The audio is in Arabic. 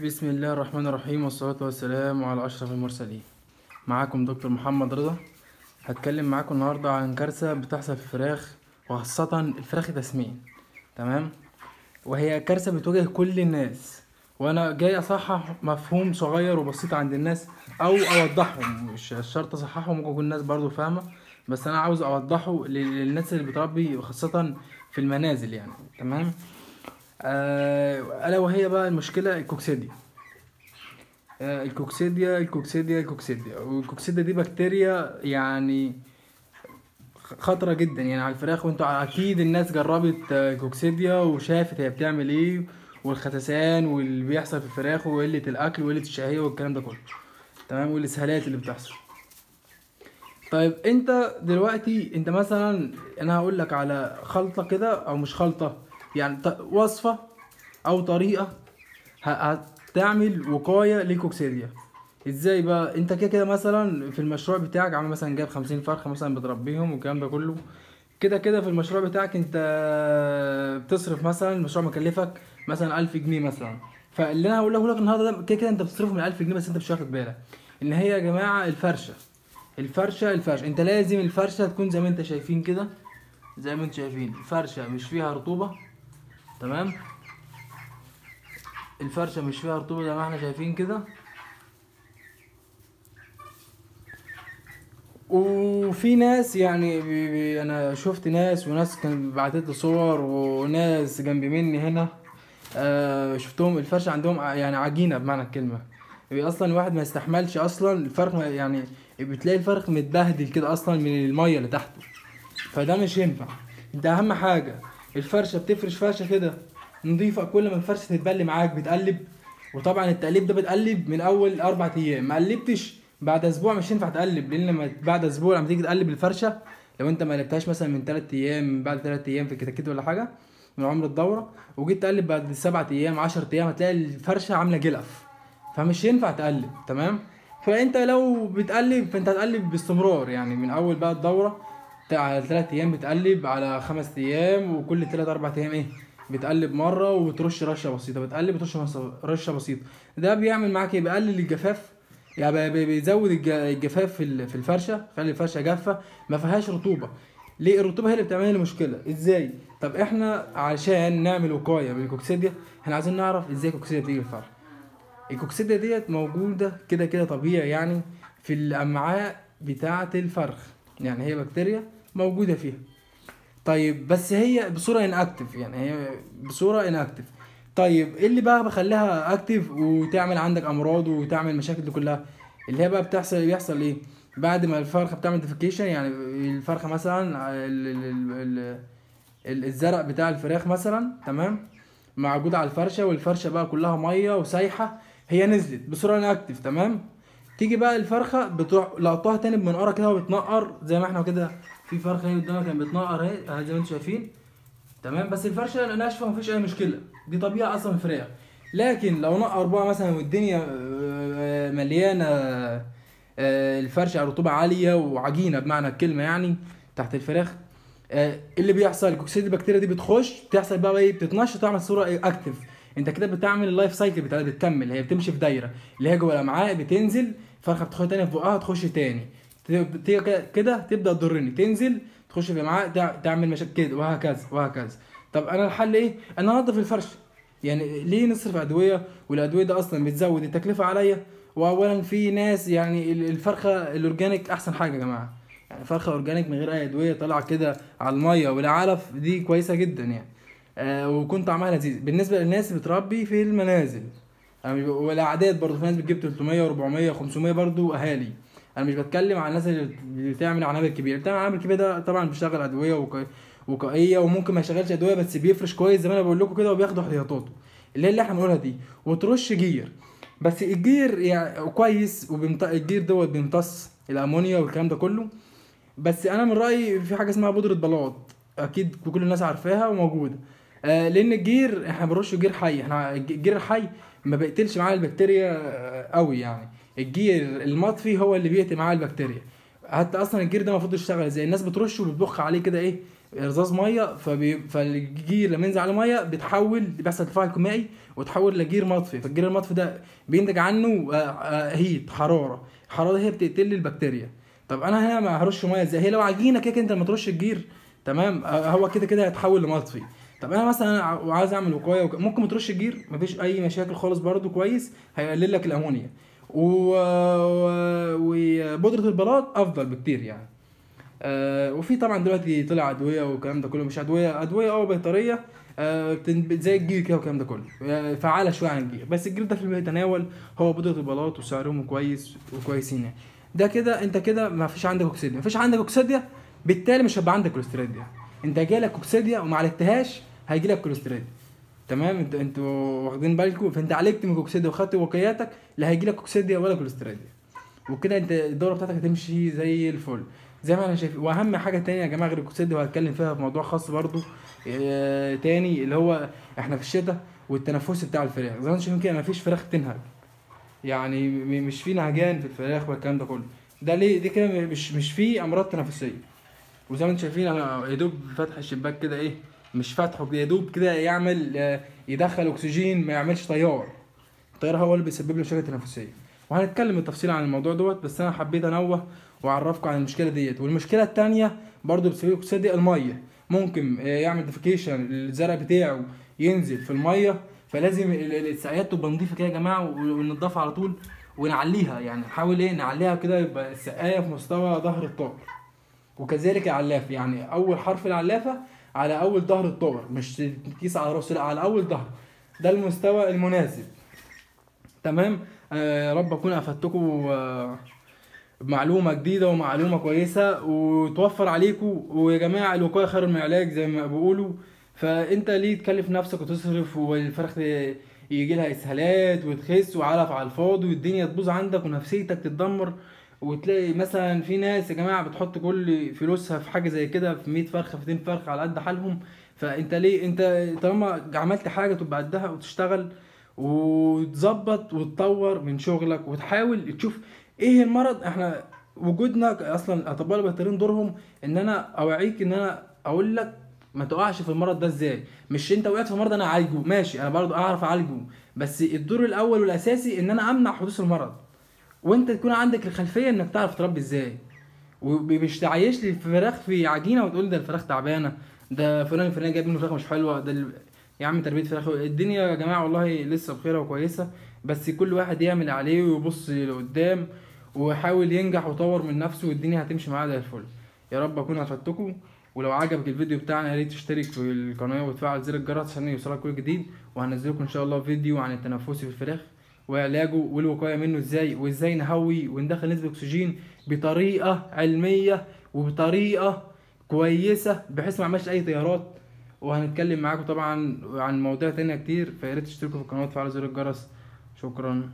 بسم الله الرحمن الرحيم والصلاة والسلام على أشرف المرسلين معاكم دكتور محمد رضا هتكلم معاكم النهاردة عن كارثة بتحصل في الفراخ وخاصة الفراخ التسمين تمام؟ وهي كارثة بتواجه كل الناس. وأنا جاي أصحح مفهوم صغير وبسيط عند الناس أو أوضحه. مش شرط أصححه ممكن يكون الناس برضو فاهمة. بس أنا عاوز أوضحه لل- للناس اللي بتربي خاصة في المنازل يعني. تمام؟ آه، ألا وهي بقى المشكلة الكوكسيديا. آه، الكوكسيديا الكوكسيديا الكوكسيديا. والكوكسيديا دي بكتيريا يعني خطرة جدا. يعني على الفراخ وانتوا أكيد الناس جربت آه، كوكسيديا وشافت هي بتعمل إيه والخسسان واللي بيحصل في الفراخ وقلة الأكل وقلة الشهية والكلام ده كله. تمام؟ والإسهالات اللي بتحصل. طيب انت دلوقتي انت مثلا أنا هقول لك على خلطة كده أو مش خلطة. يعني وصفة أو طريقة ه- هتعمل وقاية لكوكسيديا إزاي بقى؟ أنت كده كده مثلا في المشروع بتاعك عامل مثلا جايب خمسين فرخة مثلا بتربيهم والكلام ده كله. كده كده في المشروع بتاعك أنت بتصرف مثلا المشروع مكلفك مثلا ألف جنيه مثلا. فاللي أنا هقوله لك النهارده ده كده كده أنت بتصرفه من ألف جنيه بس أنت مش واخد بالك. إن هي يا جماعة الفرشة. الفرشة الفرشة. أنت لازم الفرشة تكون زي ما أنت شايفين كده. زي ما أنت شايفين. فرشة مش فيها رطوبة. تمام؟ الفرشة مش فيها رطوبة زي ما إحنا شايفين كده. وفي ناس يعني بي بي أنا شفت ناس وناس كان بعتت صور وناس جنب مني هنا. آه شفتهم الفرشة عندهم يعني عجينة بمعنى الكلمة. بي أصلا الواحد ما يستحملش أصلا الفرخ ما- يعني بتلاقي الفرخ متبهدل كده أصلا من المية اللي تحته. فده مش ينفع. انت أهم حاجة. الفرشة بتفرش فرشة كده نضيفة كل ما الفرشة تتبل معاك بتقلب. وطبعا التقليب ده بتقلب من أول أربع أيام ما قلبتش بعد أسبوع مش ينفع تقلب لأن لما بعد أسبوع لما تيجي تقلب الفرشة لو أنت ما قلبتهاش مثلا من 3 أيام من بعد 3 أيام في الكتاكيت ولا حاجة من عمر الدورة وجيت تقلب بعد 7 أيام 10 أيام هتلاقي الفرشة عاملة جلف. فمش ينفع تقلب تمام؟ فأنت لو بتقلب فأنت هتقلب باستمرار يعني من أول بقى الدورة على 3 أيام بتقلب على 5 أيام وكل 3 4 أيام إيه بتقلب مرة وترش رشة بسيطة. بتقلب وترش رشة بسيطة. ده بيعمل معاك إيه؟ بيقلل الجفاف. يعني بي- بيزود الج- الجفاف في ال- في الفرشة خلي الفرشة جافة. ما فيهاش رطوبة. ليه؟ الرطوبة هي اللي بتعمل لي مشكله إزاي؟ طب إحنا عشان نعمل وقاية من الكوكسيديا إحنا عايزين نعرف إزاي الكوكسيديا بتيجي في الفرخ الكوكسيديا ديت موجودة كده كده طبيعي يعني في الأمعاء بتاعة الفرخ. يعني هي بكتيريا موجودة فيها. طيب بس هي بصورة inactive يعني هي بصورة inactive طيب إيه اللي بقى بخليها active وتعمل عندك أمراض وتعمل مشاكل دي كلها؟ اللي هي بقى بتحصل بيحصل إيه؟ بعد ما الفرخة بتعمل defecation يعني الفرخة مثلا ال- ال- ال- ال- ال- الزرق بتاع الفراخ مثلا تمام؟ موجود على الفرشة والفرشة بقى كلها مية وسايحة هي نزلت بصورة inactive تمام؟ تيجي بقى الفرخة بتروح لقطوها تاني بمنقاره كده وبتنقر زي ما إحنا كده في فرخة هي قدامك كانت بتنقر اهي زي ما أنتم شايفين. تمام؟ بس الفرشة ناشفة مفيش أي مشكلة. دي طبيعة أصلا الفراخ لكن لو نقر بقى مثلا والدنيا آه، مليانة آه، الفرشة رطوبة عالية وعجينة بمعنى الكلمة يعني تحت الفراخ آه، اللي بيحصل الكوكسيد البكتيريا دي بتخش بتحصل بقى إيه؟ بتتنشط تعمل صورة إيه؟ active انت كده بتعمل ال life cycle بتاعتها بتكمل هي بتمشي في دايرة اللي هي جوه الأمعاء بتنزل فرخة بتدخل تاني في بقها تخش تاني. كده- تبدأ تضرني تنزل تخش في الامعاء تع- تعمل مشاكل كده وهكذا وهكذا. طب أنا الحل إيه؟ أنا انضف الفرشه يعني ليه نصرف أدوية؟ والأدوية ده أصلا بتزود التكلفة عليا. واولا في ناس يعني ال- الفرخة ال organic أحسن حاجة يا جماعة. يعني فرخة organic من غير أي أدوية طالعة كده على المية والعلف دي كويسة جدا يعني. آه طعمها لذيذ بالنسبة للناس بتربي في المنازل أنا والأعداد برضه في ناس بتجيب 300 و400 500 برضه أهالي. أنا مش بتكلم عن الناس اللي بتعمل عنابر كبيره بتعمل عنابر كبيره ده طبعا بيشتغل أدوية. وقائية وممكن ما يشغلش أدوية بس بيفرش كويس زي ما أنا بقول لكم كده وبياخدوا احتياطاته. اللي هي اللي إحنا بنقولها دي. وترش جير. بس الجير يعني كويس وبيمط... الجير دوت بيمتص الأمونيا والكلام ده كله. بس أنا من رأيي في حاجة اسمها بودرة بلاط. أكيد كل الناس عارفاها وموجودة. آه لأن الجير إحنا بنرش جير حي. إحنا الج- الجير الحي ما بيقتلش معاه البكتيريا آه، قوي يعني. الجير المطفي هو اللي بيقتل معاه البكتيريا. حتى أصلا الجير ده المفروض يشتغل إزاي؟ الناس بترشه وبتبخ عليه كده إيه رذاذ مية فبي... فالجير لما ينزل عليه ميه بيتحول بيحصل تفاعل كيميائي وتحول لجير مطفي. فالجير المطفي ده بينتج عنه آه، هيت حرارة. الحرارة هي بتقتل البكتيريا. طب أنا هنا ما هرش مية إزاي؟ هي لو عجينه كده أنت لما ترش الجير تمام؟ هو كده كده هيتحول لمطفي. طب أنا مثلا ع- عايز أعمل وقاية وك... ممكن ما ترش الجير مفيش أي مشاكل خالص برضو كويس هيقلل لك الأمونيا. و... و- وبودرة البلاط أفضل بكتير يعني. آه وفي طبعا دلوقتي طلع أدوية والكلام ده كله مش أدوية أدوية أه بيطرية آه زي الجير كده والكلام ده كله. آه فعالة شوية عن الجير. بس الجير ده في المتناول هو بودرة البلاط وسعرهم كويس وكويسين يعني. ده كده أنت كده ما فيش عندك كوكسيديا ما فيش عندك كوكسيديا بالتالي مش هيبقى عندك كلوستريديا أنت جالك كوكسيديا وما عالجتهاش هيجي لك كلوستريديا تمام؟ انت أنتوا واخدين بالكم؟ فانت عالجت من كوكسيديا وخدت وقاياتك لا هيجي لك كوكسيديا ولا كلوستريديا وكده انت الدورة بتاعتك هتمشي زي الفل. زي ما أنا شايف واهم حاجة تانية يا جماعة غير الكوكسيديا وهتكلم فيها في موضوع خاص برضو آه تاني اللي هو إحنا في الشتاء والتنفس بتاع الفراخ. زي ما أنتم شايفين كده مفيش فراخ تنهج. يعني مش في نهجان في الفراخ والكلام ده كله. ده ليه؟ دي كده مش مش في أمراض تنفسية. وزي ما أنتم شايفين أنا يا دوب فاتح الشباك كده إيه مش فاتحه يا دوب كده يعمل آه، يدخل أكسجين ما يعملش تيار التيار هو اللي بيسبب له مشاكل تنفسية. وهنتكلم بالتفصيل عن الموضوع دوت بس أنا حبيت أنوه وأعرفكم عن المشكلة ديت. والمشكلة التانية برضو بسبب الكوكسيديا دي المية. ممكن آه، يعمل defecation الزرق بتاعه ينزل في المية فلازم ال- ال- السقايات تبقى نظيفة كده يا جماعة وننضفها على طول ونعليها. يعني نحاول إيه نعليها كده يبقى السقاية في مستوى ظهر الطائر وكذلك العلاف يعني أول حرف العلافة على أول ظهر الطائر مش تقيس على رأسه لا على أول ظهر. ده المستوى المناسب. تمام؟ آه رب أكون أفدتكم آه جديدة ومعلومة كويسة وتوفر عليكم ويا جماعة الوقاية خير من العلاج زي ما بيقولوا. فأنت ليه تكلف نفسك وتصرف والفراخ يجي لها إسهالات وتخس وعلف على الفاضي والدنيا تبوظ عندك ونفسيتك تتدمر؟ وتلاقي مثلا في ناس يا جماعة بتحط كل فلوسها في حاجة زي كده في 100 فرخة في 200 فرخة على قد حالهم. فأنت ليه أنت طالما عملت حاجة تبقى قدها وتشتغل وتظبط وتطور من شغلك وتحاول تشوف إيه المرض. إحنا وجودنا أصلا الأطباء البيطريين دورهم إن أنا أوعيك إن أنا أقول لك ما تقعش في المرض ده إزاي. مش أنت وقعت في مرض أنا اعالجه ماشي أنا برضو أعرف اعالجه بس الدور الأول والأساسي إن أنا أمنع حدوث المرض. وانت تكون عندك الخلفية انك تعرف تربي إزاي. ومش تعيش لي الفراخ في عجينة وتقول ده الفراخ تعبانة ده فلان الفلاني جايب منه فراخ مش حلوة ده ال... يا عم تربية فراخ الدنيا يا جماعة والله لسه بخيره وكويسة بس كل واحد يعمل عليه ويبص لقدام ويحاول ينجح ويطور من نفسه والدنيا هتمشي معاه زي الفل. يا رب أكون أفدتكم ولو عجبك الفيديو بتاعنا يا ريت تشترك في القناة وتفعل زر الجرس عشان يوصلك كل جديد وهنزلكم إن شاء الله فيديو عن التنفس في الفراخ. وعلاجه والوقاية منه إزاي وإزاي نهوي وندخل نسبة أكسجين بطريقة علمية وبطريقة كويسة بحيث ما يعملش أي تيارات وهنتكلم معاكم طبعا عن مواضيع تانية كتير فيا ريت تشتركوا في القناه وتفعلوا زر الجرس. شكرا.